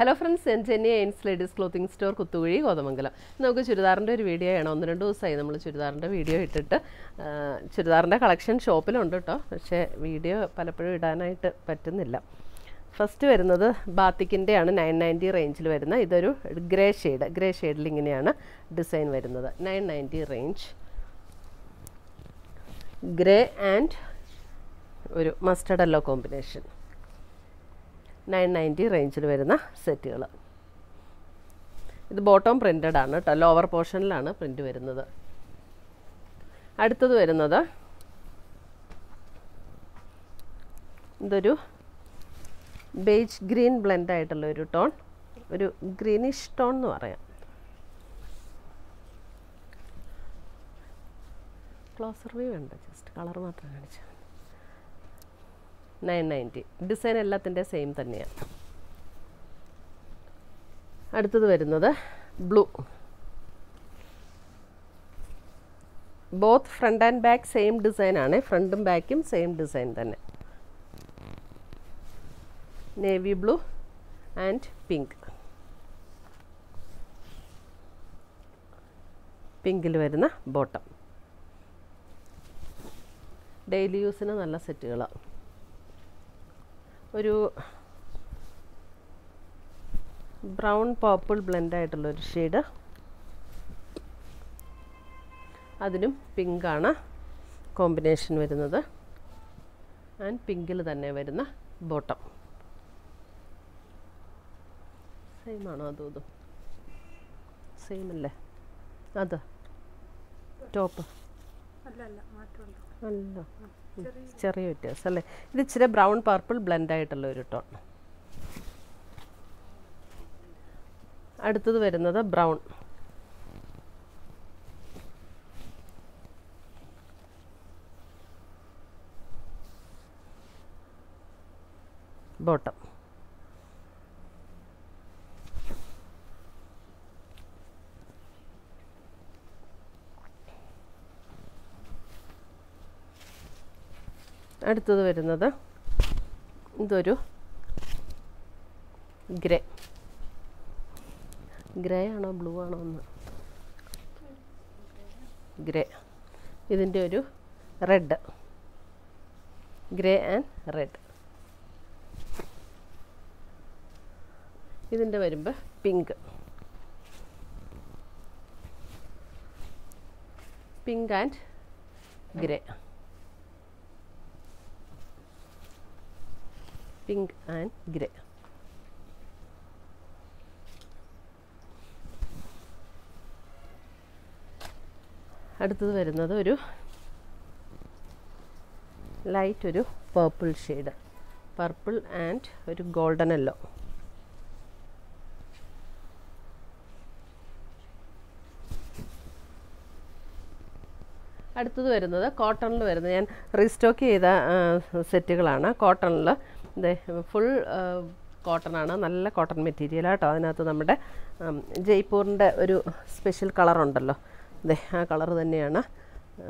Hello friends ഞാൻ Jenny എയിൻസ് ladies clothing store Kuthukuzhi Kothamangalam നമുക്ക് ചുരിദാറിന്റെ ഒരു വീഡിയോ ആണ് ഒന്ന് രണ്ട് ദിവസമായി നമ്മൾ ചുരിദാറിന്റെ വീഡിയോ ഇട്ടിട്ട്. ചുരിദാറിന്റെ കളക്ഷൻ ഷോപ്പിലുണ്ട് കേട്ടോ പക്ഷേ വീഡിയോ പലപ്പോഴും ഇടാനായിട്ട് പറ്റുന്നില്ല. ഫസ്റ്റ് വരുന്നത് ബാത്തിക്കിന്റെ ആണ് നയൻ നയന്റി റേഞ്ചിൽ വരുന്ന ഇതൊരു ഗ്രേ ഷെയ്ഡ് ഗ്രേ ഷെയ്ഡിൽ ഇങ്ങനെയാണ് ഡിസൈൻ വരുന്നത്. Nine ninety range grey and ഒരു മസ്റ്റർഡ് കോമ്പിനേഷൻ നയൻ നയന്റി റേഞ്ചിൽ വരുന്ന സെറ്റുകൾ. ഇത് ബോട്ടം പ്രിന്റഡ് ആണ് കേട്ടോ. ലോവർ പോർഷനിലാണ് പ്രിന്റ് വരുന്നത്. അടുത്തത് വരുന്നത് ഇതൊരു ബേജ് ഗ്രീൻ ബ്ലെൻഡ് ആയിട്ടുള്ള ഒരു ടോൺ ഒരു ഗ്രീനിഷ് ടോൺ എന്ന് പറയാം. ക്ലോസർ വ്യൂ ഉണ്ട് ജസ്റ്റ് കളർ മാത്രം കാണിച്ചു നയൻ നയന്റി ഡിസൈൻ എല്ലാത്തിന്റെ സെയിം തന്നെയാണ് അടുത്തത് വരുന്നത് blue both front and back same design ആണ് ഫ്രണ്ടും ബാക്കും സെയിം ഡിസൈൻ തന്നെ നേവി ബ്ലൂ ആൻഡ് പിങ്ക് പിങ്കിൽ വരുന്ന ബോട്ടം ഡെയിലി യൂസിന് നല്ല സെറ്റുകളാണ് ഒരു ബ്രൗൺ പേർപ്പിൾ ബ്ലെൻഡ് ആയിട്ടുള്ള ഒരു ഷെയ്ഡ് അതിനും പിങ്കാണ് കോമ്പിനേഷൻ വരുന്നത്. ആൻഡ് പിങ്കിൽ തന്നെ വരുന്ന ബോട്ടം സെയിം ആണോ അതും ഇതും? സെയിം അല്ലേ? അത്. ടോപ്പ് അല്ല അല്ല അല്ല. ചെറിയ വ്യത്യാസം അല്ലേ? ഇത് ഇച്ചിരി ബ്രൗൺ പർപ്പിൾ ബ്ലെൻഡ് ആയിട്ടുള്ള ഒരു ടോൺ. അടുത്തത് വരുന്നത് ബ്രൗൺ. ബോട്ടം. അടുത്തത് വരുന്നത് ഇതൊരു ഗ്രേ. ഗ്രേ ആണോ ബ്ലൂ ആണോ ഒന്ന് ഗ്രേ. ഇതിന്റെ ഒരു റെഡ്. Grey and red. ഇതിന്റെ വരുമ്പോൾ pink. Pink and grey. Pink and grey അടുത്തത് വരുന്നത് ഒരു ലൈറ്റ് ഒരു പർപ്പിൾ ഷെയ്ഡ് പർപ്പിൾ ആൻഡ് ഒരു ഗോൾഡൻ അല്ലോ അടുത്തത് വരുന്നത് കോട്ടണിൽ വരുന്നത്. ഞാൻ റീസ്റ്റോക്ക് ചെയ്ത സെറ്റുകളാണ് കോട്ടണിൽ ഇതേ ഫുൾ കോട്ടണാണ് നല്ല കോട്ടൺ മെറ്റീരിയൽ കേട്ടോ അതിനകത്ത് നമ്മുടെ ജയ്പൂറിന്റെ ഒരു സ്പെഷ്യൽ കളറുണ്ടല്ലോ ഇതേ ആ കളർ തന്നെയാണ്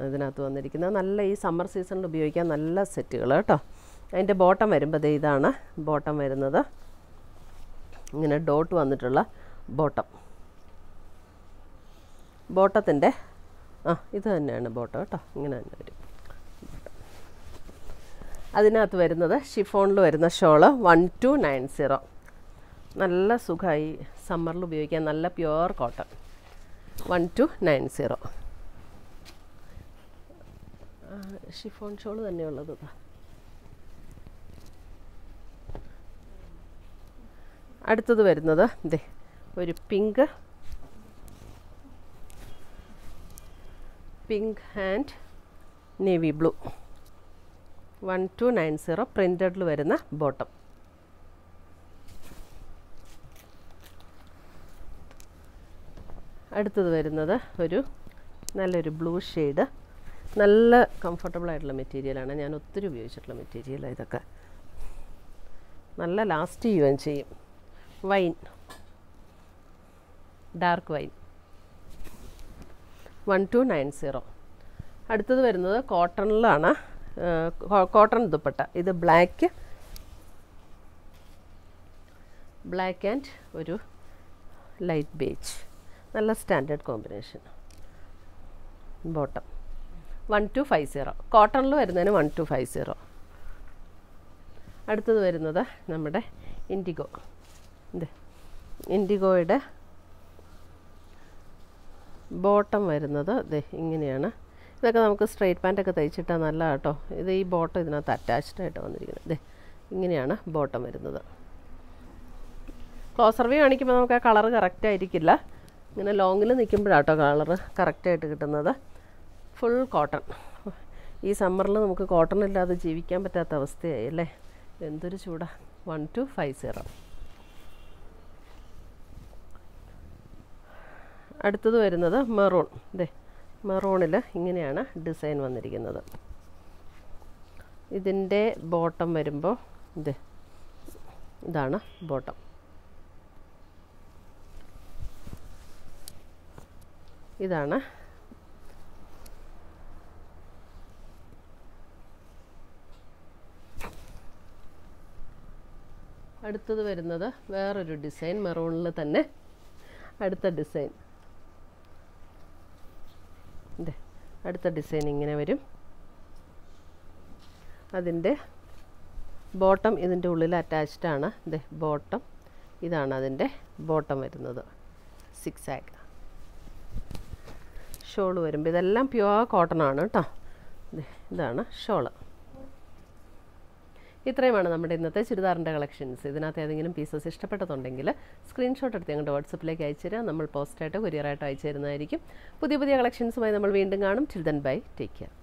ഇതിനകത്ത് വന്നിരിക്കുന്നത്. നല്ല ഈ സമ്മർ സീസണിൽ ഉപയോഗിക്കാൻ നല്ല സെറ്റുകൾ കേട്ടോ അതിന്റെ ബോട്ടം വരുമ്പോൾ ഇതാണ് ബോട്ടം വരുന്നത്. ഇങ്ങനെ ഡോട്ട് വന്നിട്ടുള്ള ബോട്ടം ബോട്ടത്തിന്റെ ആ ഇത് തന്നെയാണ് ബോട്ടം കേട്ടോ ഇങ്ങനെ തന്നെ വരും. അതിനകത്ത് വരുന്നത് ഷിഫോണിൽ വരുന്ന shawl one two nine zero നല്ല സുഖമായി സമ്മറിൽ ഉപയോഗിക്കാൻ നല്ല pure cotton one two nine zero chiffon shawl തന്നെയുള്ളത് അടുത്തത് വരുന്നത് ഇതേ ഒരു pink pink and navy blue one two nine zero പ്രിന്റഡിൽ വരുന്ന ബോട്ടം അടുത്തത് വരുന്നത് ഒരു നല്ലൊരു ബ്ലൂ ഷെയ്ഡ് നല്ല കംഫർട്ടബിൾ ആയിട്ടുള്ള മെറ്റീരിയലാണ് ഞാൻ ഒത്തിരി ഉപയോഗിച്ചിട്ടുള്ള മെറ്റീരിയലാണ് ഇതൊക്കെ. നല്ല ലാസ്റ്റ് ചെയ്യുകയും ചെയ്യും. Wine dark wine one two nine zero അടുത്തത് വരുന്നത് കോട്ടണിലാണ് കോട്ടൺ ദുപ്പട്ട. ഇത് ബ്ലാക്ക്. ബ്ലാക്ക് ആൻഡ് ഒരു ലൈറ്റ് ബേജ് നല്ല standard combination. Bottom. One two five zero. കോട്ടണിൽ വരുന്നതിന് വൺ ടു ഫൈവ് സീറോ. അടുത്തത് വരുന്നത് നമ്മുടെ ഇൻഡിഗോ. ഇത് ഇൻഡിഗോയുടെ ബോട്ടം വരുന്നത് ദേ ഇങ്ങനെയാണ്. ഇതൊക്കെ നമുക്ക് സ്ട്രെയിറ്റ് പാന്റൊക്കെ തയ്ച്ചിട്ടാൽ നല്ല കേട്ടോ. ഇത് ഈ ബോട്ടം ഇതിനകത്ത് അറ്റാച്ച്ഡ് ആയിട്ട് വന്നിരിക്കുന്നത്. ദേ ഇങ്ങനെയാണ് ബോട്ടം വരുന്നത്. ക്ലോസർ വ്യൂ കാണിക്കുമ്പോൾ നമുക്ക് ആ കളറ് കറക്റ്റ് ആയിരിക്കില്ല. ഇങ്ങനെ ലോങ്ങിൽ നിൽക്കുമ്പോഴാട്ടോ കളറ് കറക്റ്റായിട്ട് കിട്ടുന്നത്. ഫുൾ കോട്ടൺ ഈ സമ്മറിൽ നമുക്ക് കോട്ടൺ ഇല്ലാതെ ജീവിക്കാൻ പറ്റാത്ത അവസ്ഥയായി അല്ലേ? എന്തൊരു ചൂടാ. വൺ ടു ഫൈവ് സീറോ അടുത്തത് വരുന്നത് മെറൂൺ ഇതേ മെറൂണിൽ ഇങ്ങനെയാണ് ഡിസൈൻ വന്നിരിക്കുന്നത്. ഇതിന്റെ ബോട്ടം വരുമ്പോൾ ഇത് ഇതാണ് ബോട്ടം. ഇതാണ് അടുത്തത് വരുന്നത് വേറൊരു ഡിസൈൻ മെറൂണിൽ തന്നെ അടുത്ത ഡിസൈൻ. ഇതെ അടുത്ത ഡിസൈൻ ഇങ്ങനെ വരും. അതിന്റെ ബോട്ടം ഇതിന്റെ ഉള്ളിൽ അറ്റാച്ച്ഡ് ആണ്. ഇതെ ബോട്ടം ഇതാണ് അതിന്റെ ബോട്ടം വരുന്നത്. സിക്സ് ആക്ക് ഷോൾ വരുമ്പോൾ ഇതെല്ലാം പ്യുവർ കോട്ടൺ ആണ് കേട്ടോ. ഇതാണ് ഷോൾ ഇത്രയുമാണ് നമ്മുടെ ഇന്നത്തെ ചുരിദാറിന്റെ കളക്ഷൻസ്. ഇതിനകത്ത് ഏതെങ്കിലും പീസസ് ഇഷ്ടപ്പെട്ടതുണ്ടെങ്കിൽ സ്ക്രീൻഷോട്ട് എടുത്ത് ഞങ്ങളുടെ വാട്സപ്പിലേക്ക് അയച്ചു തരാം. നമ്മൾ പോസ്റ്റായിട്ടോ കൊറിയറായിട്ടോ അയച്ചു തരുന്നതായിരിക്കും. പുതിയ പുതിയ കളക്ഷൻസുമായി നമ്മൾ വീണ്ടും കാണും. Children bye take care